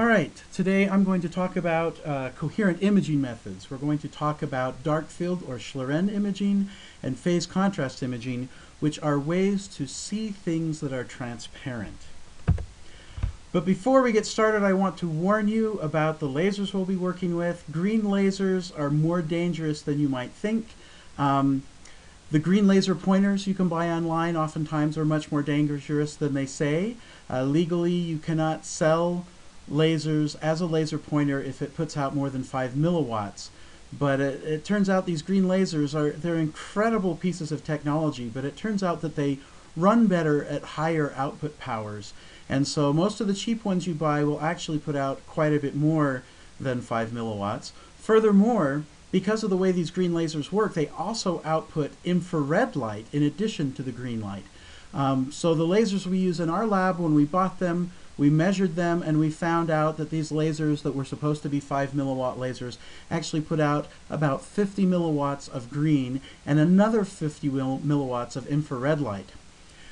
All right, today I'm going to talk about uh, coherent imaging methods. We're going to talk about dark field or Schlieren imaging and phase contrast imaging, which are ways to see things that are transparent. But before we get started, I want to warn you about the lasers we'll be working with. Green lasers are more dangerous than you might think. Um, the green laser pointers you can buy online oftentimes are much more dangerous than they say. Uh, legally, you cannot sell lasers as a laser pointer if it puts out more than 5 milliwatts. But it, it, turns out these green lasers are they're incredible pieces of technology, but it turns out that they run better at higher output powers. And so most of the cheap ones you buy will actually put out quite a bit more than 5 milliwatts. Furthermore, because of the way these green lasers work, they also output infrared light in addition to the green light. Um, so the lasers we use in our lab, when we bought them, we measured them and we found out that these lasers that were supposed to be 5 milliwatt lasers actually put out about 50 milliwatts of green and another 50 milliwatts of infrared light.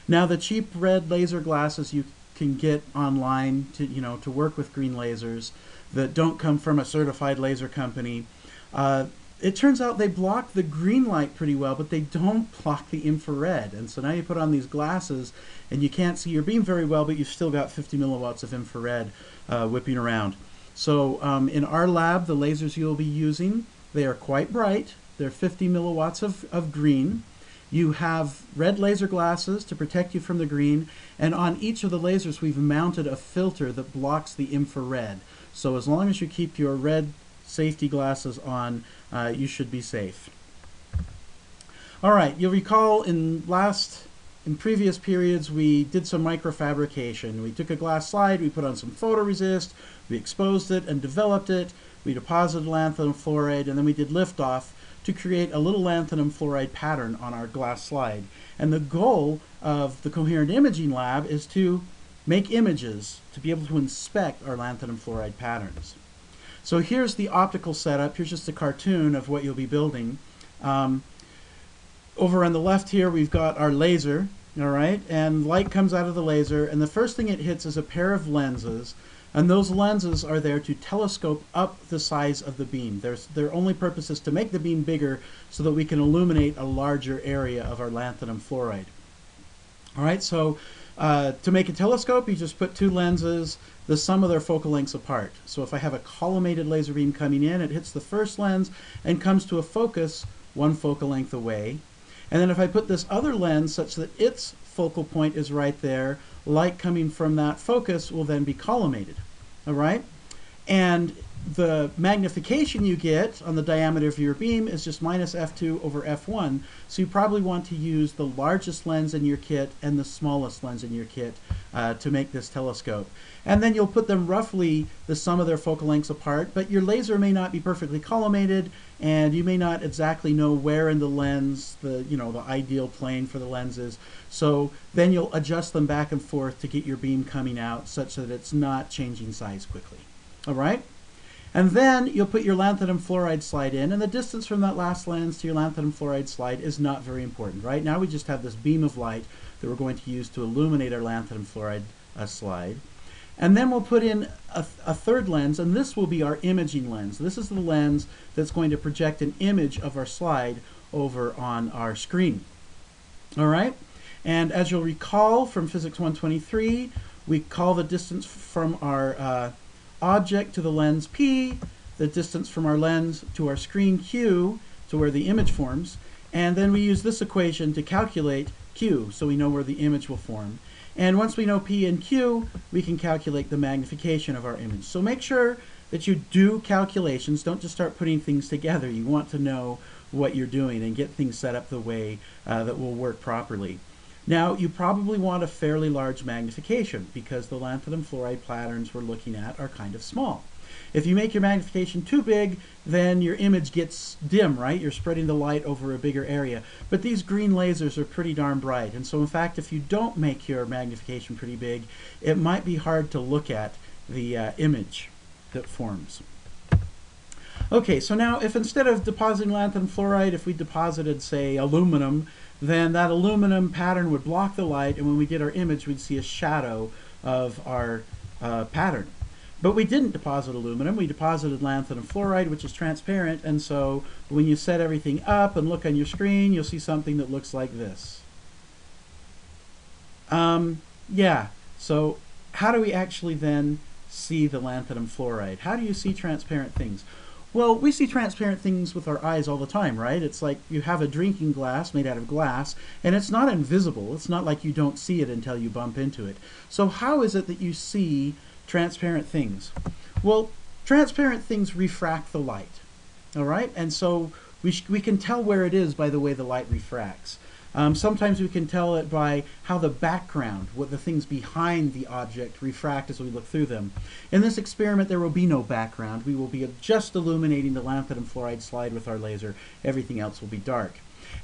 Now the cheap red laser glasses you can get online to you know to work with green lasers that don't come from a certified laser company uh, it turns out they block the green light pretty well, but they don't block the infrared. And so now you put on these glasses and you can't see your beam very well, but you've still got 50 milliwatts of infrared uh, whipping around. So um, in our lab, the lasers you'll be using, they are quite bright. They're 50 milliwatts of, of green. You have red laser glasses to protect you from the green, and on each of the lasers we've mounted a filter that blocks the infrared. So as long as you keep your red safety glasses on, uh, you should be safe. All right, you'll recall in last, in previous periods, we did some microfabrication. We took a glass slide, we put on some photoresist, we exposed it and developed it, we deposited lanthanum fluoride, and then we did liftoff to create a little lanthanum fluoride pattern on our glass slide. And the goal of the Coherent Imaging Lab is to make images to be able to inspect our lanthanum fluoride patterns. So here's the optical setup. Here's just a cartoon of what you'll be building. Um, over on the left here, we've got our laser, all right? And light comes out of the laser, and the first thing it hits is a pair of lenses, and those lenses are there to telescope up the size of the beam. There's, their only purpose is to make the beam bigger so that we can illuminate a larger area of our lanthanum fluoride. All right, so uh, to make a telescope, you just put two lenses, the sum of their focal lengths apart. So if I have a collimated laser beam coming in, it hits the first lens and comes to a focus one focal length away. And then if I put this other lens such that its focal point is right there, light coming from that focus will then be collimated. All right? And the magnification you get on the diameter of your beam is just minus f2 over f1. So you probably want to use the largest lens in your kit and the smallest lens in your kit uh, to make this telescope. And then you'll put them roughly the sum of their focal lengths apart, but your laser may not be perfectly collimated and you may not exactly know where in the lens the, you know, the ideal plane for the lens is. So then you'll adjust them back and forth to get your beam coming out such that it's not changing size quickly. All right? And then you'll put your lanthanum fluoride slide in, and the distance from that last lens to your lanthanum fluoride slide is not very important. Right now we just have this beam of light that we're going to use to illuminate our lanthanum fluoride uh, slide. And then we'll put in a, a, third lens, and this will be our imaging lens. This is the lens that's going to project an image of our slide over on our screen. All right? And as you'll recall from Physics 123, we call the distance from our uh, object to the lens P, the distance from our lens to our screen Q, to where the image forms, and then we use this equation to calculate Q, so we know where the image will form. And once we know P and Q, we can calculate the magnification of our image. So make sure that you do calculations. Don't just start putting things together. You want to know what you're doing and get things set up the way uh, that will work properly. Now, you probably want a fairly large magnification because the lanthanum fluoride patterns we're looking at are kind of small. If you make your magnification too big, then your image gets dim, right? You're spreading the light over a bigger area. But these green lasers are pretty darn bright. And so in fact, if you don't make your magnification pretty big, it might be hard to look at the uh, image that forms. Okay, so now if instead of depositing lanthanum fluoride, if we deposited, say, aluminum, then that aluminum pattern would block the light, and when we get our image, we'd see a shadow of our uh, pattern. But we didn't deposit aluminum. We deposited lanthanum fluoride, which is transparent. And so when you set everything up and look on your screen, you'll see something that looks like this. Um, yeah, so how do we actually then see the lanthanum fluoride? How do you see transparent things? Well, we see transparent things with our eyes all the time, right? It's like you have a drinking glass made out of glass, and it's not invisible. It's not like you don't see it until you bump into it. So how is it that you see transparent things? Well, transparent things refract the light, all right? And so we, we can tell where it is by the way the light refracts. Um, sometimes we can tell it by how the background, what the things behind the object refract as we look through them. In this experiment, there will be no background. We will be just illuminating the lanthanum fluoride slide with our laser. Everything else will be dark.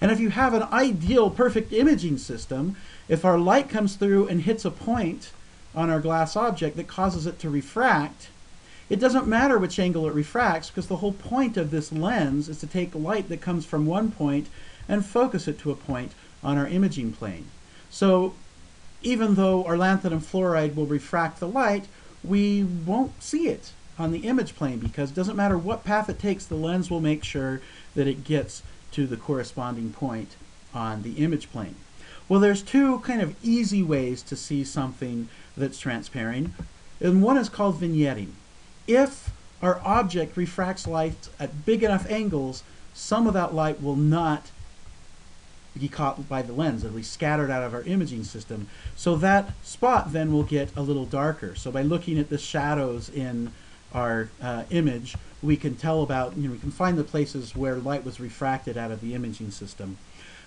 And if you have an ideal perfect imaging system, if our light comes through and hits a point on our glass object that causes it to refract, it doesn't matter which angle it refracts because the whole point of this lens is to take light that comes from one point and focus it to a point on our imaging plane. So even though our lanthanum fluoride will refract the light, we won't see it on the image plane because it doesn't matter what path it takes, the lens will make sure that it gets to the corresponding point on the image plane. Well, there's two kind of easy ways to see something that's transparent, and one is called vignetting. If our object refracts light at big enough angles, some of that light will not be caught by the lens, it'll be scattered out of our imaging system. So that spot then will get a little darker. So by looking at the shadows in our uh, image, we can tell about, you know, we can find the places where light was refracted out of the imaging system.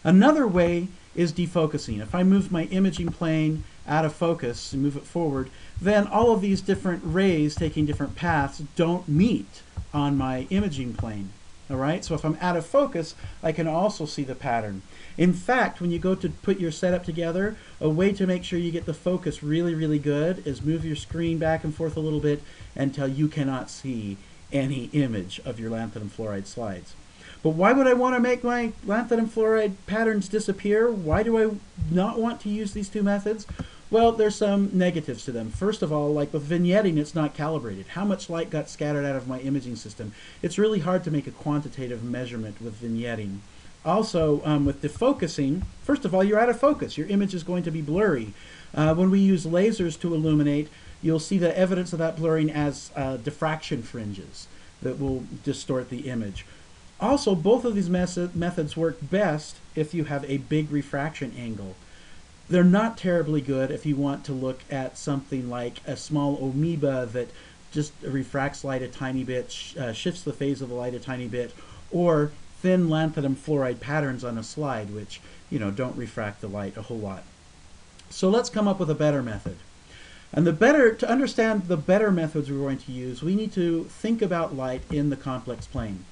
Another way is defocusing. If I move my imaging plane out of focus and move it forward, then all of these different rays taking different paths don't meet on my imaging plane. All right, so if I'm out of focus, I can also see the pattern. In fact, when you go to put your setup together, a way to make sure you get the focus really, really good is move your screen back and forth a little bit until you cannot see any image of your lanthanum fluoride slides. But why would I want to make my lanthanum fluoride patterns disappear? Why do I not want to use these two methods? Well, there's some negatives to them. First of all, like with vignetting, it's not calibrated. How much light got scattered out of my imaging system? It's really hard to make a quantitative measurement with vignetting. Also, um, with defocusing, first of all, you're out of focus. Your image is going to be blurry. Uh, when we use lasers to illuminate, you'll see the evidence of that blurring as uh, diffraction fringes that will distort the image. Also, both of these methods work best if you have a big refraction angle. They're not terribly good if you want to look at something like a small amoeba that just refracts light a tiny bit, sh uh, shifts the phase of the light a tiny bit, or thin lanthanum fluoride patterns on a slide, which, you know, don't refract the light a whole lot. So let's come up with a better method. And the better, to understand the better methods we're going to use, we need to think about light in the complex plane.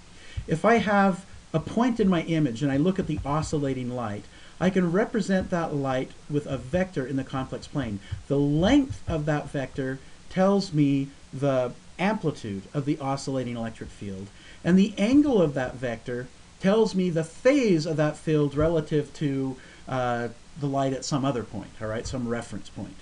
If I have a point in my image and I look at the oscillating light, I can represent that light with a vector in the complex plane. The length of that vector tells me the amplitude of the oscillating electric field, and the angle of that vector tells me the phase of that field relative to uh, the light at some other point, all right, some reference point.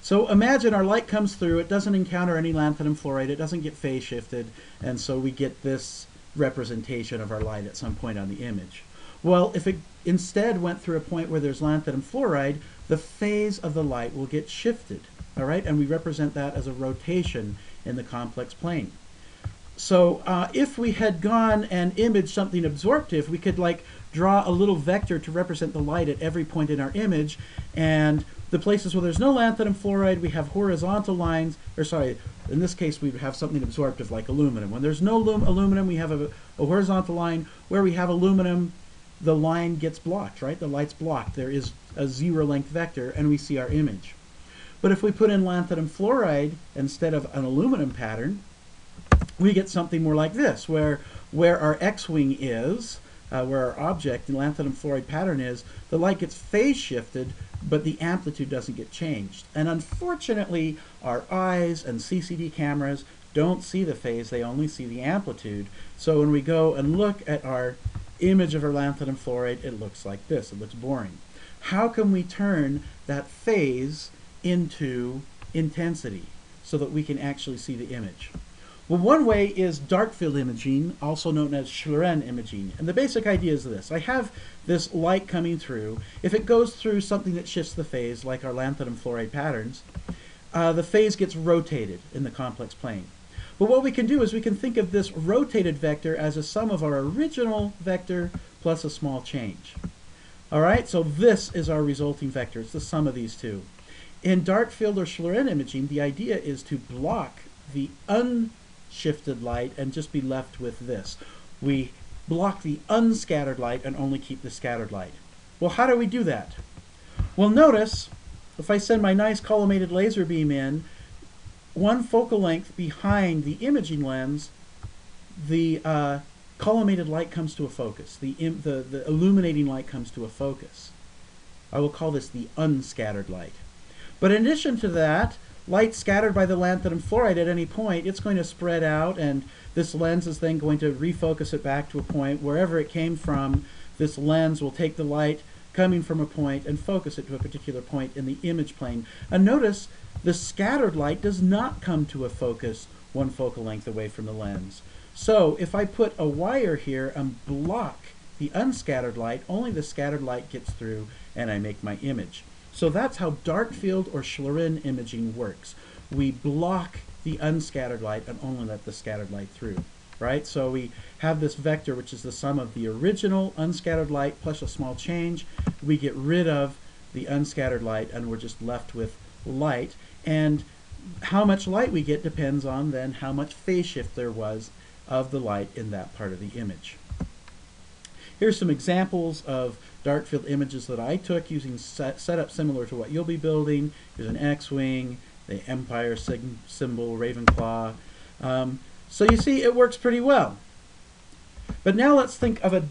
So imagine our light comes through, it doesn't encounter any lanthanum fluoride, it doesn't get phase shifted, and so we get this representation of our light at some point on the image. Well, if it instead went through a point where there's lanthanum fluoride, the phase of the light will get shifted, all right, and we represent that as a rotation in the complex plane. So uh, if we had gone and imaged something absorptive, we could like draw a little vector to represent the light at every point in our image. And the places where there's no lanthanum fluoride, we have horizontal lines, or sorry, in this case we have something absorptive like aluminum. When there's no aluminum, we have a, a horizontal line. Where we have aluminum, the line gets blocked, right? The light's blocked. There is a zero length vector and we see our image. But if we put in lanthanum fluoride instead of an aluminum pattern, we get something more like this, where where our x-wing is, uh, where our object, the lanthanum fluoride pattern is, the light gets phase shifted, but the amplitude doesn't get changed. And unfortunately, our eyes and CCD cameras don't see the phase, they only see the amplitude. So when we go and look at our image of our fluoride, it looks like this, it looks boring. How can we turn that phase into intensity? so that we can actually see the image. Well, one way is dark field imaging, also known as Schlieren imaging. And the basic idea is this. I have this light coming through. If it goes through something that shifts the phase, like our lanthanum fluoride patterns, uh, the phase gets rotated in the complex plane. But what we can do is we can think of this rotated vector as a sum of our original vector plus a small change. All right, so this is our resulting vector. It's the sum of these two. In dark field or Schlieren imaging, the idea is to block the unshifted light and just be left with this. We block the unscattered light and only keep the scattered light. Well, how do we do that? Well, notice if I send my nice collimated laser beam in, one focal length behind the imaging lens, the uh, collimated light comes to a focus. The, the, the illuminating light comes to a focus. I will call this the unscattered light. But in addition to that, light scattered by the lanthanum fluoride at any point, it's going to spread out and this lens is then going to refocus it back to a point wherever it came from. This lens will take the light coming from a point and focus it to a particular point in the image plane. And notice the scattered light does not come to a focus one focal length away from the lens. So if I put a wire here and block the unscattered light, only the scattered light gets through and I make my image. So that's how dark field or Schlieren imaging works. We block the unscattered light and only let the scattered light through, right? So we have this vector, which is the sum of the original unscattered light plus a small change. We get rid of the unscattered light and we're just left with light. And how much light we get depends on then how much phase shift there was of the light in that part of the image. Here's some examples of dark field images that I took using set, setup similar to what you'll be building. Here's an X-Wing, the Empire symbol, Ravenclaw. Um, so you see, it works pretty well. But now let's think of a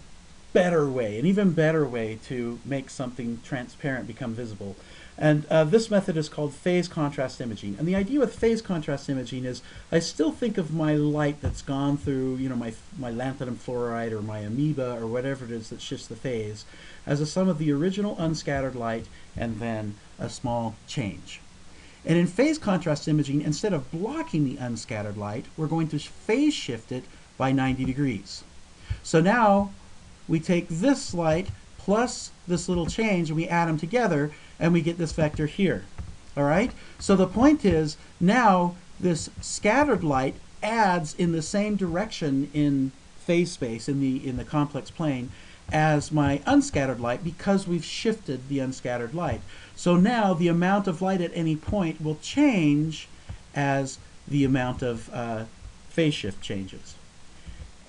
better way, an even better way to make something transparent become visible. And uh, this method is called phase contrast imaging. And the idea with phase contrast imaging is I still think of my light that's gone through, you know, my, my lanthanum fluoride or my amoeba or whatever it is that shifts the phase as a sum of the original unscattered light and then a small change. And in phase contrast imaging, instead of blocking the unscattered light, we're going to phase shift it by 90 degrees. So now we take this light plus this little change and we add them together and we get this vector here. All right? So the point is now this scattered light adds in the same direction in phase space in the in the complex plane as my unscattered light because we've shifted the unscattered light. So now the amount of light at any point will change as the amount of uh, phase shift changes.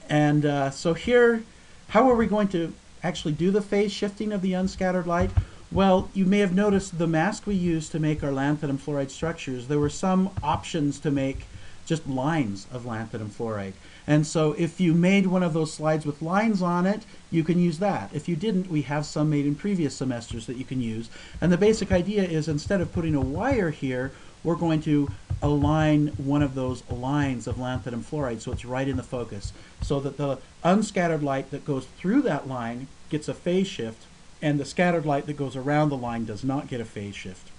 And uh, so here, how are we going to actually do the phase shifting of the unscattered light? Well, you may have noticed the mask we used to make our lanthanum fluoride structures, there were some options to make just lines of lanthanum fluoride. And so if you made one of those slides with lines on it, you can use that. If you didn't, we have some made in previous semesters that you can use. And the basic idea is instead of putting a wire here, we're going to align one of those lines of lanthanum fluoride so it's right in the focus so that the unscattered light that goes through that line gets a phase shift and the scattered light that goes around the line does not get a phase shift.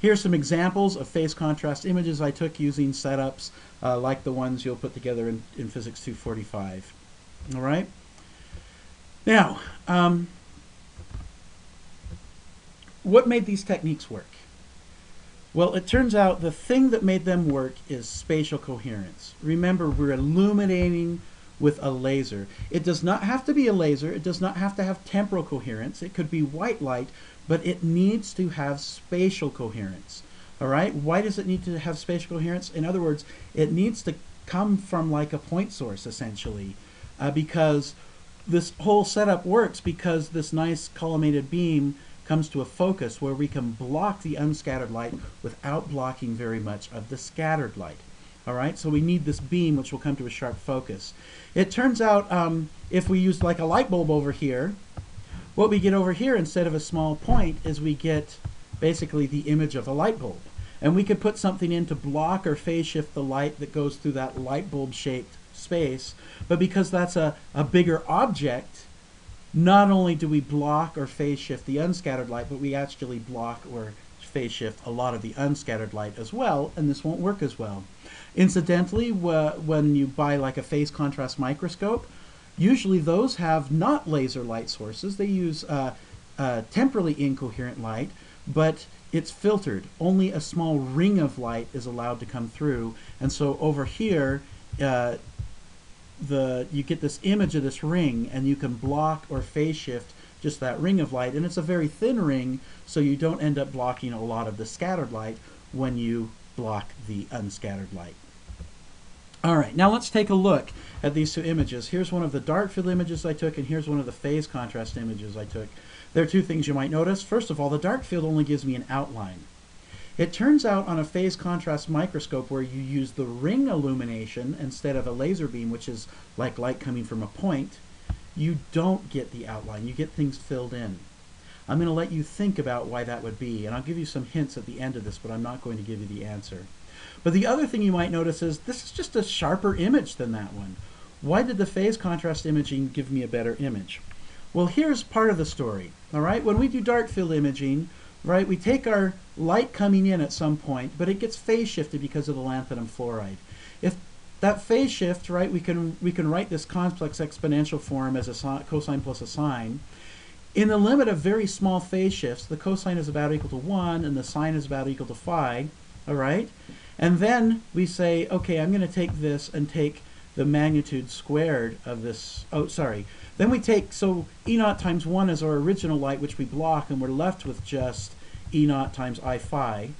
Here's some examples of phase contrast images I took using setups uh, like the ones you'll put together in, in Physics 245. All right? Now, um, what made these techniques work? Well, it turns out the thing that made them work is spatial coherence. Remember, we're illuminating with a laser. It does not have to be a laser. It does not have to have temporal coherence. It could be white light, but it needs to have spatial coherence. All right? Why does it need to have spatial coherence? In other words, it needs to come from like a point source, essentially, uh, because this whole setup works because this nice collimated beam comes to a focus where we can block the unscattered light without blocking very much of the scattered light. All right, so we need this beam which will come to a sharp focus. It turns out um, if we use like a light bulb over here, what we get over here instead of a small point is we get basically the image of a light bulb. And we could put something in to block or phase shift the light that goes through that light bulb shaped space. But because that's a, a bigger object, not only do we block or phase shift the unscattered light, but we actually block or phase shift a lot of the unscattered light as well, and this won't work as well. Incidentally, when you buy like a phase contrast microscope, usually those have not laser light sources. They use uh, uh, temporally incoherent light, but it's filtered. Only a small ring of light is allowed to come through. And so over here, uh, the you get this image of this ring, and you can block or phase shift just that ring of light. And it's a very thin ring, so you don't end up blocking a lot of the scattered light when you block the unscattered light. All right, now let's take a look at these two images. Here's one of the dark field images I took, and here's one of the phase contrast images I took. There are two things you might notice. First of all, the dark field only gives me an outline. It turns out on a phase contrast microscope where you use the ring illumination instead of a laser beam, which is like light coming from a point, you don't get the outline. You get things filled in. I'm going to let you think about why that would be, and I'll give you some hints at the end of this, but I'm not going to give you the answer. But the other thing you might notice is this is just a sharper image than that one. Why did the phase contrast imaging give me a better image? Well, here's part of the story. All right, when we do dark field imaging, right, we take our light coming in at some point, but it gets phase shifted because of the lanthanum fluoride. If that phase shift, right, we can we can write this complex exponential form as a cosine plus a sine. In the limit of very small phase shifts, the cosine is about equal to 1 and the sine is about equal to phi, all right? And then we say, okay, I'm going to take this and take the magnitude squared of this, oh, sorry, then we take, so E naught times 1 is our original light, which we block, and we're left with just E naught times I phi.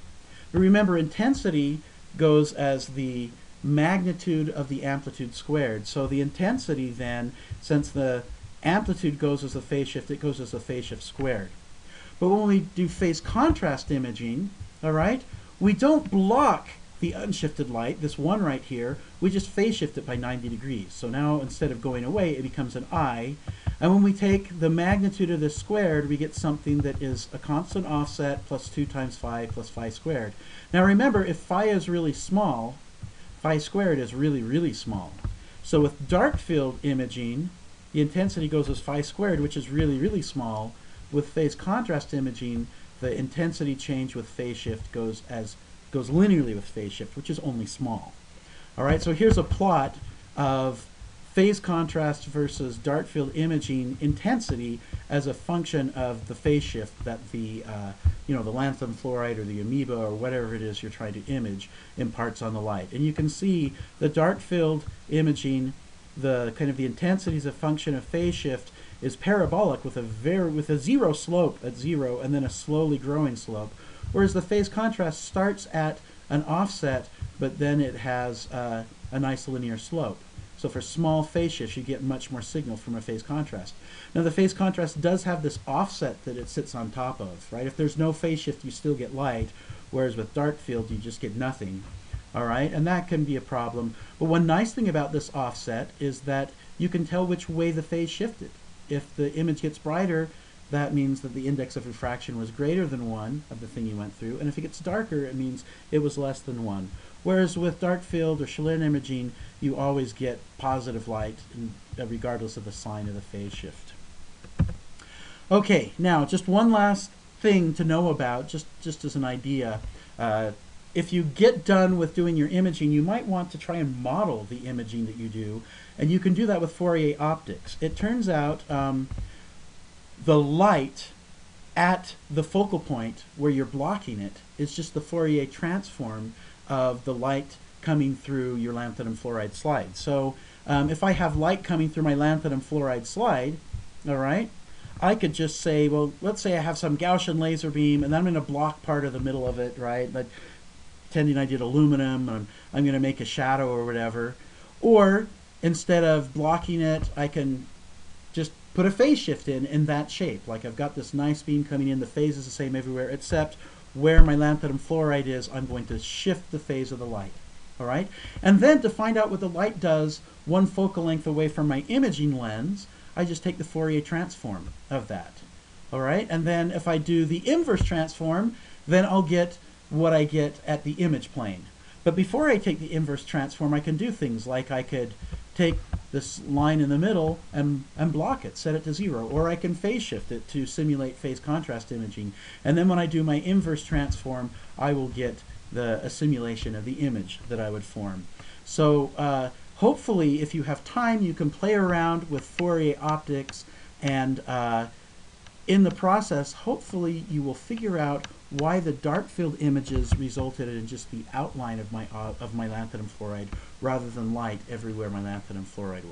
But remember, intensity goes as the magnitude of the amplitude squared. So the intensity then, since the amplitude goes as the phase shift, it goes as the phase shift squared. But when we do phase contrast imaging, all right, we don't block the unshifted light, this one right here, we just phase shift it by 90 degrees. So now instead of going away, it becomes an I. And when we take the magnitude of this squared, we get something that is a constant offset plus 2 times phi plus phi squared. Now remember, if phi is really small, phi squared is really, really small. So with dark field imaging, the intensity goes as phi squared, which is really, really small. With phase contrast imaging, the intensity change with phase shift goes as goes linearly with phase shift, which is only small. All right, so here's a plot of phase contrast versus dark field imaging intensity as a function of the phase shift that the uh, you know the lanthanum fluoride or the amoeba or whatever it is you're trying to image imparts on the light. And you can see the dark field imaging, the kind of the intensity as a function of phase shift is parabolic with a very with a zero slope at zero and then a slowly growing slope Whereas the phase contrast starts at an offset, but then it has uh, a nice linear slope. So for small phase shifts, you get much more signal from a phase contrast. Now the phase contrast does have this offset that it sits on top of, right? If there's no phase shift, you still get light, whereas with dark field, you just get nothing. All right, and that can be a problem. But one nice thing about this offset is that you can tell which way the phase shifted. If the image gets brighter, that means that the index of refraction was greater than 1 of the thing you went through. And if it gets darker, it means it was less than 1. Whereas with dark field or Schlieren imaging, you always get positive light uh, regardless of the sign of the phase shift. Okay, now just one last thing to know about, just, just as an idea. Uh, if you get done with doing your imaging, you might want to try and model the imaging that you do. And you can do that with Fourier optics. It turns out um, the light at the focal point where you're blocking it is just the Fourier transform of the light coming through your lanthanum fluoride slide. So um, if I have light coming through my lanthanum fluoride slide, all right, I could just say, well, let's say I have some Gaussian laser beam and I'm going to block part of the middle of it, right? But pretending I did aluminum, and I'm going to make a shadow or whatever. Or instead of blocking it, I can just put a phase shift in in that shape. Like I've got this nice beam coming in, the phase is the same everywhere, except where my lanthanum fluoride is, I'm going to shift the phase of the light. All right? And then to find out what the light does one focal length away from my imaging lens, I just take the Fourier transform of that. All right? And then if I do the inverse transform, then I'll get what I get at the image plane. But before I take the inverse transform, I can do things like I could take this line in the middle and, and block it, set it to zero. Or I can phase shift it to simulate phase contrast imaging. And then when I do my inverse transform, I will get the, a simulation of the image that I would form. So uh, hopefully, if you have time, you can play around with Fourier optics and uh, in the process, hopefully you will figure out why the dark field images resulted in just the outline of my uh, of my lanthanum fluoride rather than light everywhere my lanthanum fluoride was.